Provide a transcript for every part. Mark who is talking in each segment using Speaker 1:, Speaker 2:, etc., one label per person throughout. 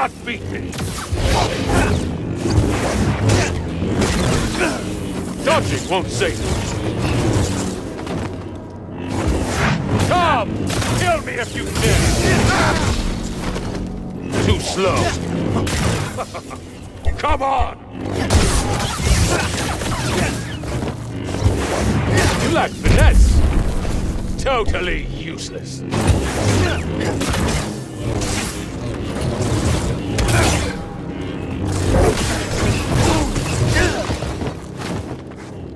Speaker 1: You not beat me! Dodging won't save me. Come! Kill me if you dare! Too slow. Come on! You lack finesse. Totally useless.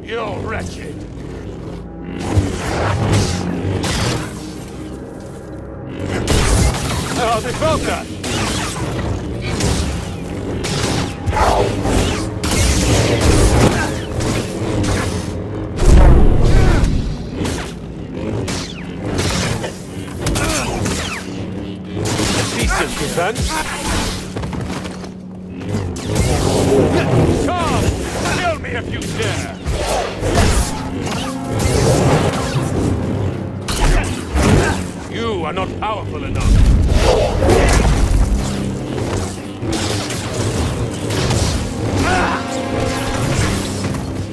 Speaker 1: You're wretched. Oh, they felt that. Are not powerful enough.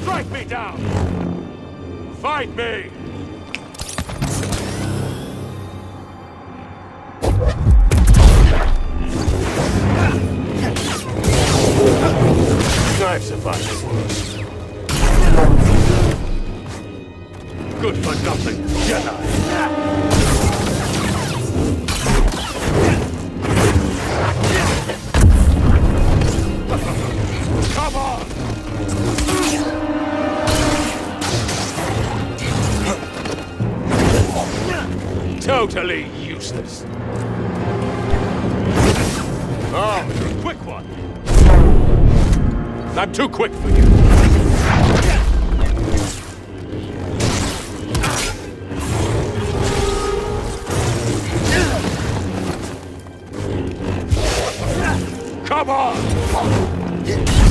Speaker 1: Strike me down! Fight me! I've. Good for nothing, Jedi. Totally useless. Oh, quick one. I'm too quick for you. Come on!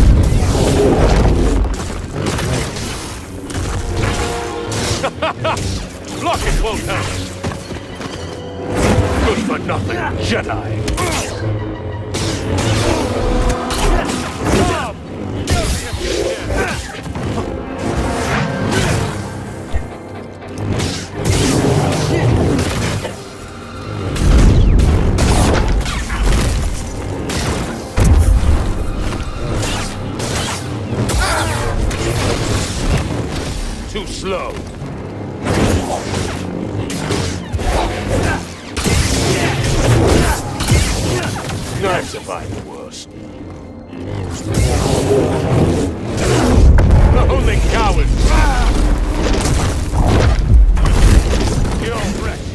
Speaker 1: Nothing, Jedi. Survived. Only cowards. You're ah! wrecked.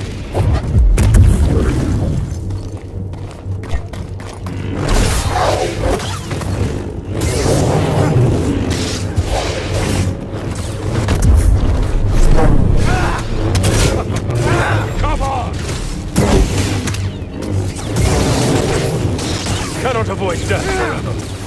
Speaker 1: Cannot avoid death.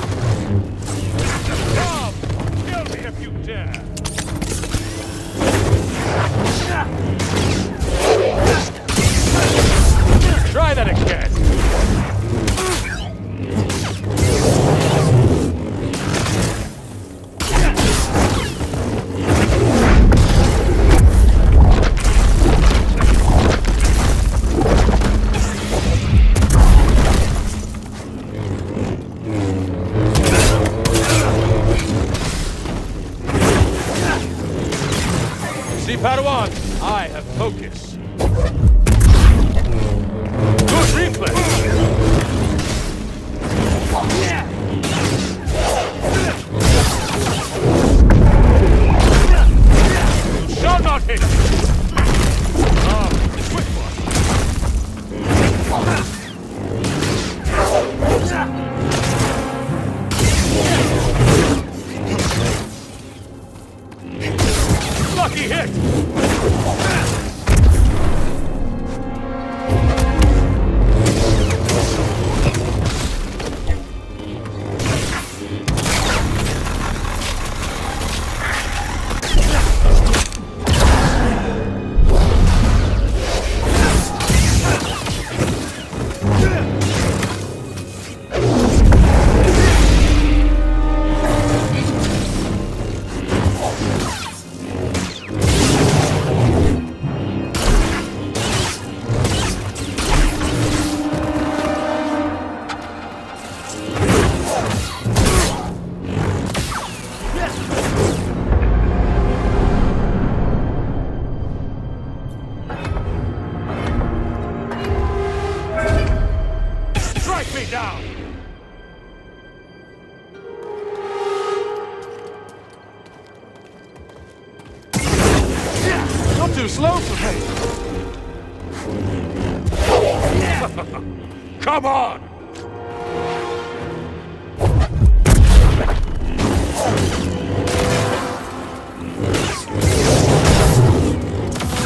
Speaker 1: Come on!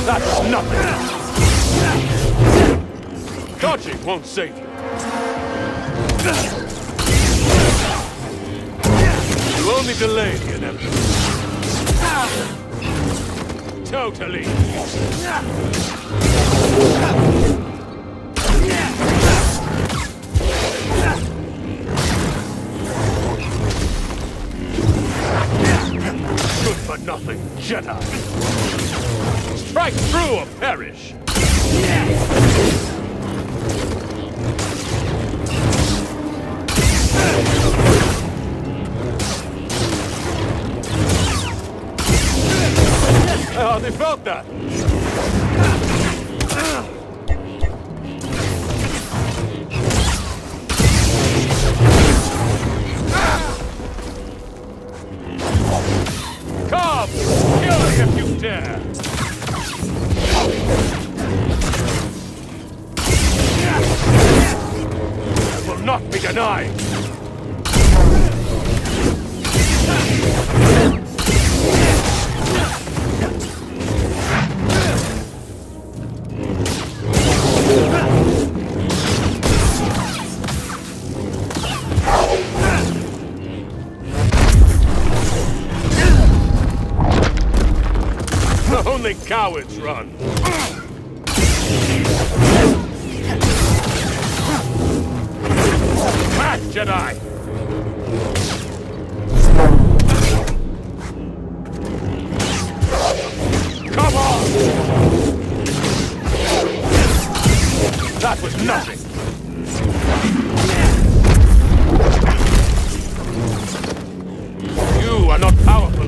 Speaker 1: That's nothing! Dodging won't save you. You only delay the inevitable. Totally. Nothing, Jedi. Strike through or perish. Oh, they felt that. Will not! Only cowards run. Jedi! Come on! That was nothing! You are not powerful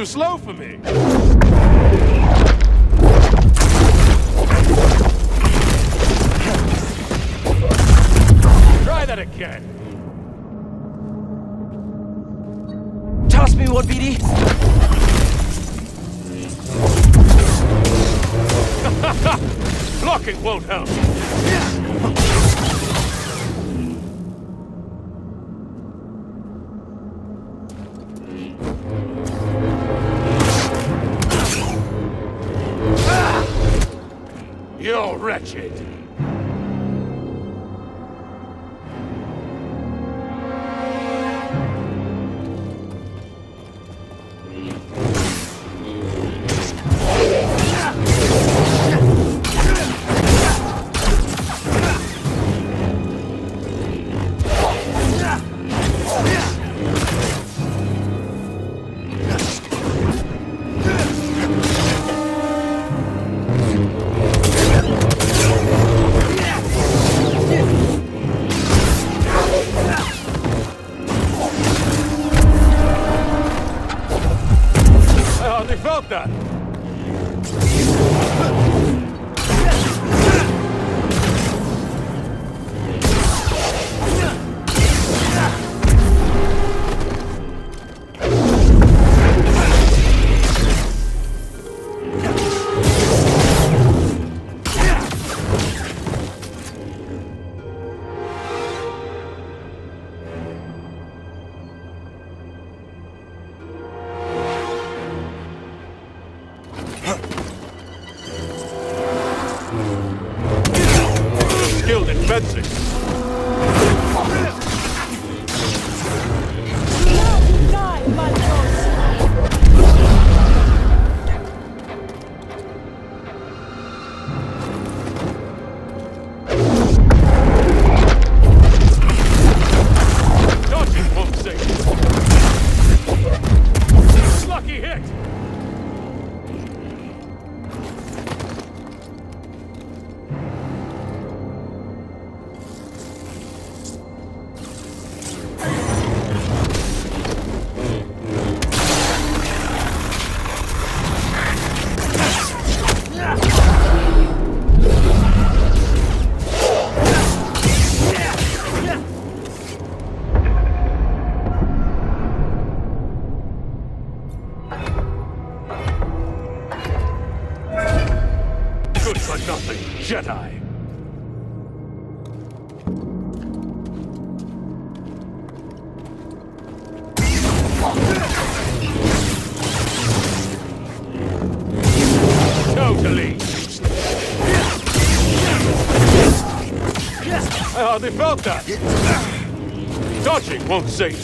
Speaker 1: too slow for me. Try that again.
Speaker 2: Toss me one, BD.
Speaker 1: Blocking won't help. love that. fencing. I hardly felt that. Dodging won't save.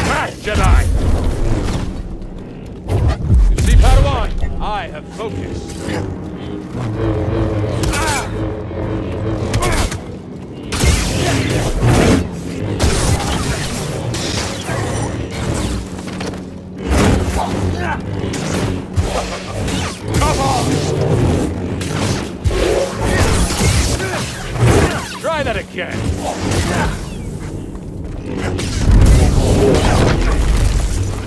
Speaker 1: Smash, Jedi! You see, Padawan, I have focus. Try that again.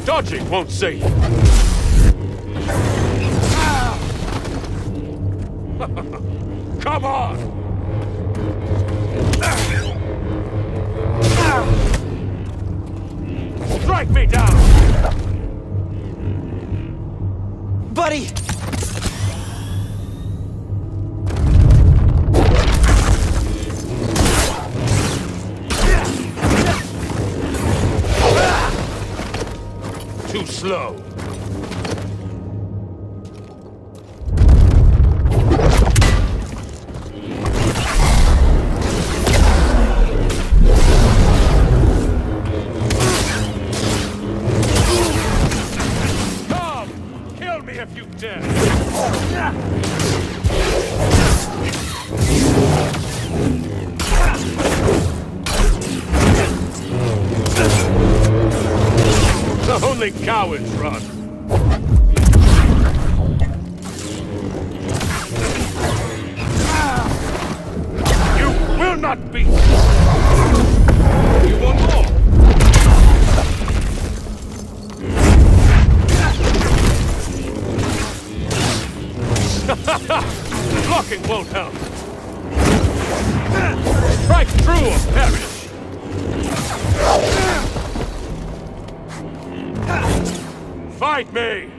Speaker 1: Dodging won't save you. Come on! Strike me down!
Speaker 2: Buddy!
Speaker 1: Too slow. Only cowards run. You will not beat. You want more? Blocking won't help. Strike true Fight me!